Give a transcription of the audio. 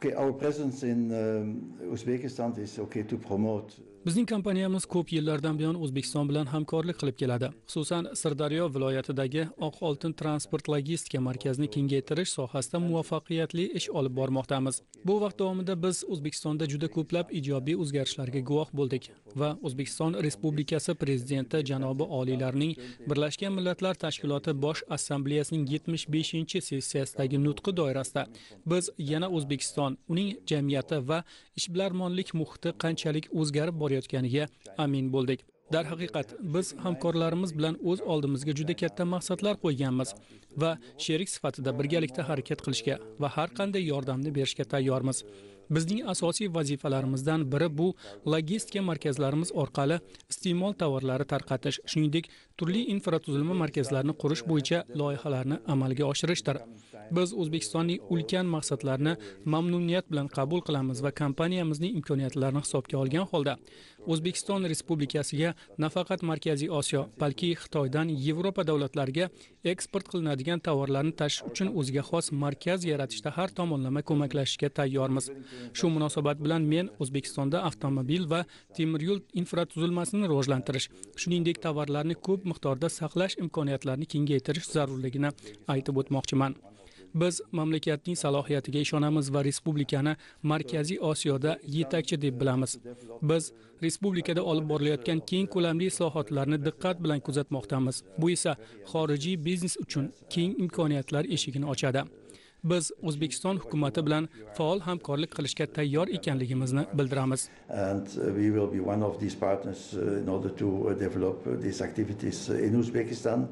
Okay, our presence in um, Uzbekistan is okay to promote bizning kompaniyamiz ko'p yillardan buyon o'zbekiston bilan hamkorlik qilib keladi. Xususan sirdaryo viloyatidagi oq oltin transport logistika markazini kengaytirish sohasida muvaffaqiyatli ish olib bormoqdamiz. Bu vaqt davomida biz o'zbekistonda juda ko'plab ijobiy o'zgarishlarga guvoh bo'ldik va o'zbekiston respublikasi prezidenti janobi oliylarning birlashgan millatlar tashkiloti bosh assambleyasining yetmish beshinchi sessiyasidagi nutqi doirasida biz yana o'zbekiston uning jamiyati va ishbilarmonlik muhiti qanchalik o'zgarib borayotganiga amin bo'ldik. Darhaqiqat biz hamkorlarimiz bilan o'z oldimizga juda katta maqsadlar qo'yganmiz. Va sherik sifatida birgalikda harakat qilishga va har qanday yordamni berishga tayyormiz. Bizning asosiy vazifalarimizdan biri bu logistika markazlarimiz orqali iste'mol tovarlari tarqatish shuningdek turli infratuzilma markazlarini qurish bo'yicha loyihalarni amalga oshirishdir. Biz o'zbekistonning ulkan maqsadlarini mamnuniyat bilan qabul qilamiz va kompaniyamizning imkoniyatlarini hisobga olgan holda o'zbekiston respublikasiga nafaqat markaziy osiyo balki xitoydan yevropa davlatlariga eksport qilinadigan tovarlarni tashish uchun o'ziga xos markaz yaratishda har tomonlama ko'maklashishga tayyormiz. Shu munosabat bilan men o'zbekistonda avtomobil va temir yo'l infratuzilmasini rivojlantirish shuningdek tovarlarni ko'p miqdorda saqlash imkoniyatlarini kengaytirish zarurligini aytib o'tmoqchiman. Biz mamlakatning salohiyatiga ishonamiz va respublikani markaziy osiyoda yetakchi deb bilamiz. Biz respublikada olib borilayotgan keng ko'lamli islohotlarni diqqat bilan kuzatmoqdamiz. Bu esa xorijiy biznes uchun keng imkoniyatlar eshigini ochadi. Biz o'zbekiston hukumati bilan faol hamkorlik qilishga tayyor ekanligimizni bildiramiz. And uh, we will be one of these partners uh, in order to uh, develop these activities in Uzbekistan.